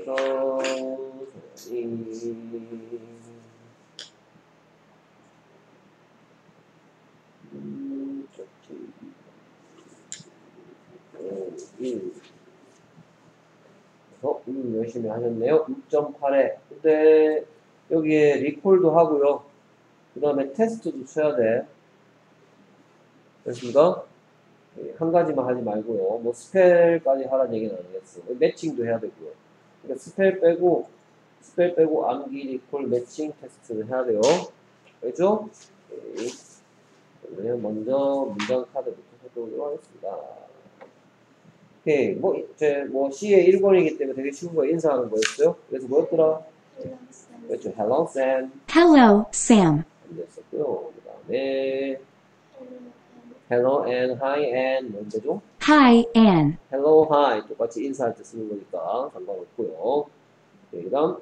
그래서 음, 좋지. 오, 1. 그래서 음, 열심히 하셨네요. 6.8에. 근데 여기에 리콜도 하고요. 그 다음에 테스트도 쳐야 돼. 됐습니까? 예, 한 가지만 하지 말고요. 뭐 스펠까지 하라는 얘기는 아니겠어. 매칭도 해야 되고요. 그러니까 spell 빼고 spell 빼고 암기 recall matching 테스트를 해야 돼요. 알죠? 오케이. 그러면 먼저 문장 카드부터 해보도록 하겠습니다. 오케이. 뭐, 이제 뭐 C의 1번이기 때문에 되게 쉬운 거 인사하는 거였어요. 그래서 뭐였더라? 그렇죠. Hello, Sam. Hello, Sam. 됐었고요. 그 다음에 hello and hi and 뭔데죠? Hi, Anne. hello, hi 똑같이 인사할 때 쓰는 거니까 상관없고요. 네, 그 다음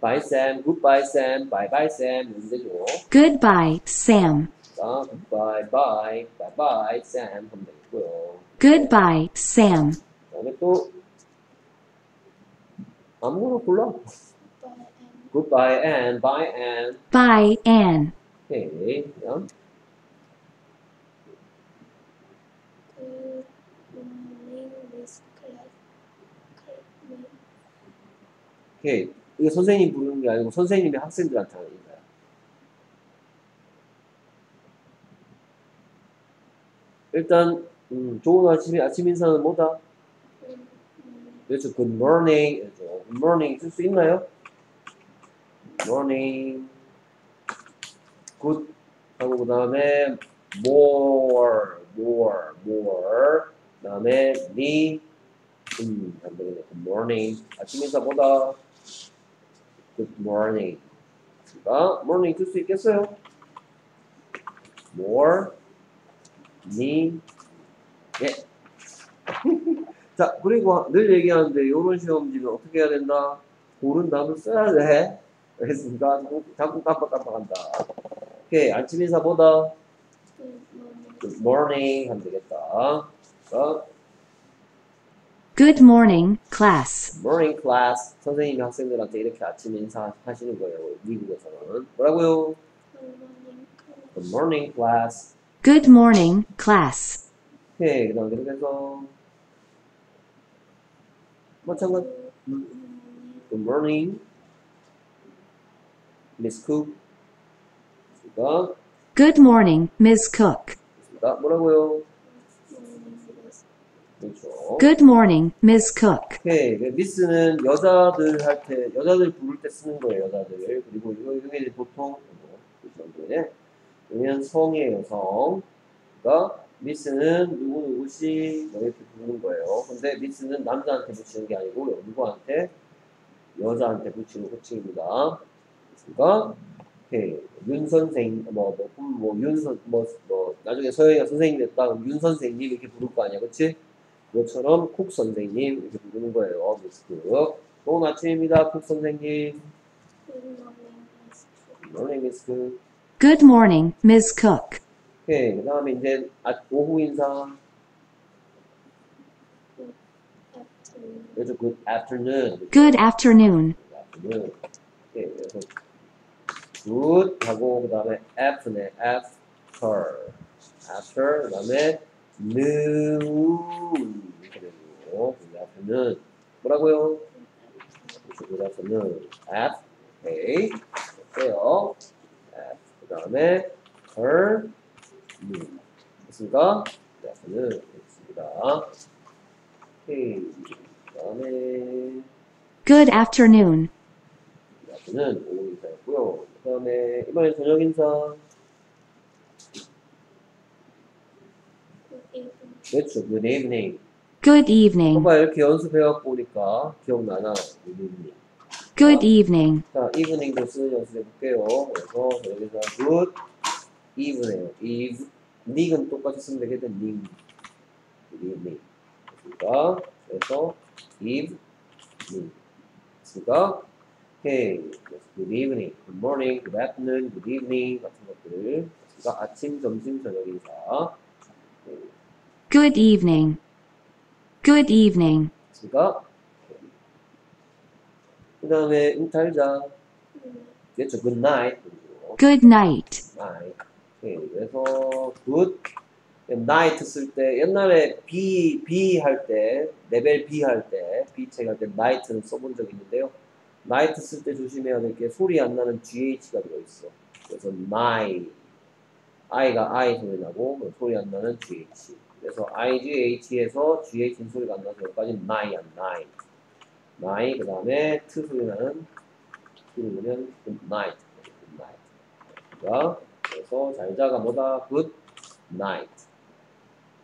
bye Sam, goodbye Sam, bye bye Sam 뭔데죠? Goodbye, Sam. 자, goodbye, bye, bye bye Sam 하면 되겠고요. Goodbye, Sam. 그 다음에 또 아무거나 골라. goodbye and bye and Bye, Anne. 오케이. 그다 음 오케이. 이거 선생님 부르는 게 아니고 선생님이 학생들한테 하는 인사야. 일단 음, 좋은 아침이 아침 인사는 뭐다? 그렇죠. Good morning. 그렇죠. Good morning 쓸 수 있나요? Morning. Good 하고 그 다음에 more, more, more. 그 다음에 the 음, 안 되겠네. Good morning. 아침 인사보다 Good morning. 자, morning 쓸 수 있겠어요? more, me, 예. 자, 그리고 늘 얘기하는데 이런 시험지는 어떻게 해야 된다? 고른 다음을 써야 돼. 알겠습니까? 자꾸, 자꾸 깜빡깜빡한다. 오케이, 아침 인사보다 Good morning 하면 되겠다. 자, Good morning, class. morning class. 선생님이 학생들한테 이렇게 아침 인사 하시는 거예요. 미국에서는. 뭐라고요? Good morning class. Good morning, class. 오케이, 그 다음 이렇게 해서 마찬가지. 음. Good morning. Miss Cook. 됐습니까? Good morning, Ms. Cook. 됐습니다. 뭐라고요? 그렇죠. Good morning, Ms. Cook. 오케이. 그 미스는 여자들 할 때, 여자들 부를 때 쓰는 거예요, 여자들. 그리고 이거, 이게 이제 보통. 그러면 성이에요, 성. 그러니까, 미스는 누구누구씨, 뭐 이렇게 부르는 거예요. 근데 미스는 남자한테 붙이는 게 아니고, 누구한테? 여자한테 붙이는 호칭입니다. 그러니까, 오케이. 윤 선생, 뭐, 뭐, 뭐, 윤 선, 뭐, 뭐, 나중에 서영이가 선생님 됐다, 윤 선생님 이렇게 부를 거 아니야, 그치? 그것처럼 쿡 선생님 이렇게 부르는 거예요. 미스 쿡. 좋은 아침입니다. 쿡 선생님. morning 미스 쿡. Good morning, Ms. Cook. 오케이. 그 다음에 이제 아, 오후 인사. 그래서 good afternoon. Good afternoon. Good afternoon. 오케이. 그래서 good 하고 그 다음에 after네. after. after. 그 다음에 noon. 이렇게 되고 good afternoon. 뭐라고요? good afternoon. F. 오케이. 됐어요. F. 그 다음에 her. noon. 됐습니까? good afternoon. 됐습니다. 오케이. 그 다음에 Good afternoon. 는 오후 인사였고요. 그 다음에 이번엔 저녁 인사. 그렇죠. Good evening. Good evening. 봐봐 이렇게 연습해갖고 오니까 기억나나? Good evening. Good evening. 자, evening도 쓰는 연습해볼게요. 그래서 여기서 good evening. eve. 닉은 똑같이 쓰면 되겠든 닉. Good evening. 됐습니까? 그래서 evening. 오케이. 그래서 good evening, good morning, good afternoon, good evening 같은 것들. 그러니까 아침, 점심, 저녁 인사. Good evening. Good evening. 제가 그 다음에 음, 잘자 그렇죠 good night Good night. night 오케이 그래서 good night 쓸 때 옛날에 B B 할 때 레벨 B 할 때 B 책 할 때 night는 써본 적 있는데요 night 쓸 때 조심해야 될 게 소리 안 나는 GH가 들어있어 그래서 night I가 I 소리 나고 소리 안 나는 GH 그래서 IGH에서 GH는 소리가 안 나서 여기까지 night night night 그 다음에 T 소리 나는 T를 보면 good night good night 자, 그래서 잘자가 뭐다? good night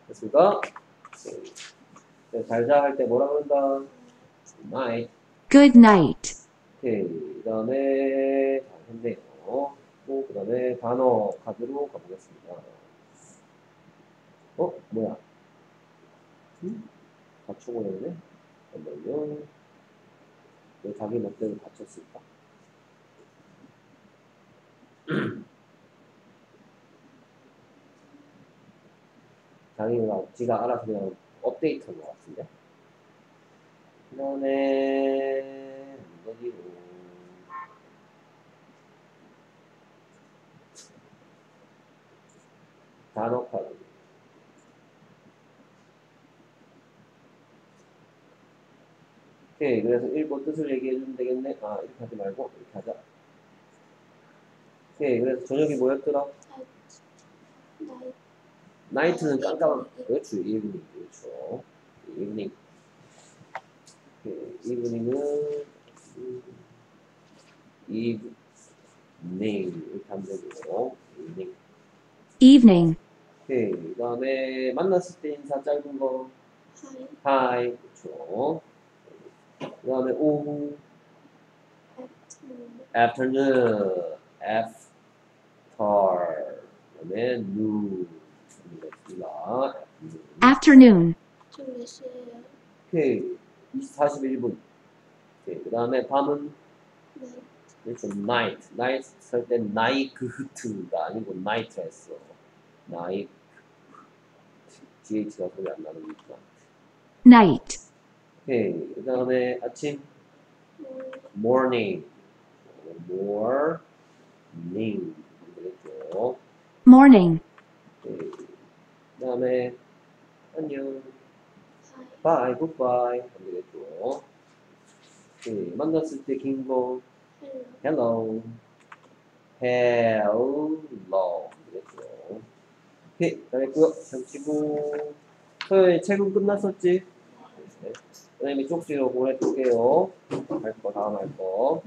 됐습니까? 네. 잘자 할 때 뭐라 그런다? good night Good night. 오케이 그 다음에 잘 했네요 또, 그 다음에 단어 카드로 가보겠습니다. 어? 뭐야? 응? 갖춰버렸네? 잠깐만요. 왜 자기 멋대로 갖췄을까? 자기가, 지가 알아서 그냥 업데이트 한 것 같은데? 그 다음에, 어디로. 단어 카드. 오케이, 그래서 읽고 뜻을 얘기해 주면 되겠네. 아, 이렇게 하지 말고, 이렇게 하자. 오케이, 그래서 저녁이 뭐였더라? night 는 깜깜한, 그렇죠, evening, 그렇죠. evening. 오케이, evening은, 음, evening, 이렇게 하면 되고요. evening. Evening. 오케이, 그 다음에 만났을 때 인사 짧은 거, hi, 그렇죠. 그 다음에 오후, afternoon, after, 그 다음에 noon, afternoon. Afternoon. 오케이, 41분. 오케이, 그 다음에 밤은, 그렇죠, night. night 쓸때 나이크흐트가 아니고 night 했어. 나이크, GH가 소리 안 나는니까. Night. 오케이, 그 다음에 아침, morning. morning. 되겠죠. Morning. 오케이. 그 다음에 안녕, bye, goodbye. 되겠죠. 오케이, 만났을 때 긴 거, hello, hello. 되겠죠. 오케이, 잘했고요. 잠시고 토요일 책은 끝났었지? 네. 선생님이 쪽지로 보내줄게요. 할 거, 다음 할 거.